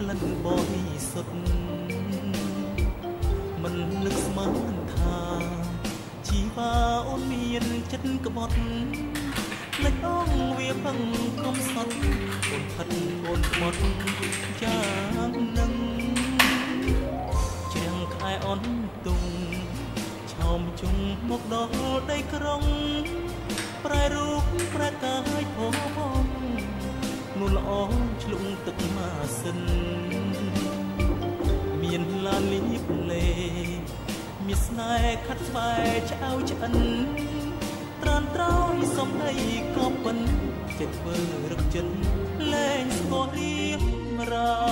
ក្លិនបរិសុទ្ធមិននឹកស្មានថាជីវាអូនមានចិត្តក្បត់ភ្លេចអងវាពឹងកំសត់អូនផិតអូនក្បត់យ៉ាងនឹងជាងខែអនទុងឆោមជុំមកដល់ដីក្រុង ប្រែរូបប្រែកាយផងនួនល្អឆ្លុងទឹកម៉ាសិ ស្នេហ៍ខាត់ស្បែកឆ្អៅឆ្អិនត្រានត្រោយសំដីក៏ពិនចិត្តធ្វើរឹកចិត្តលែងស្គាល់រៀងរា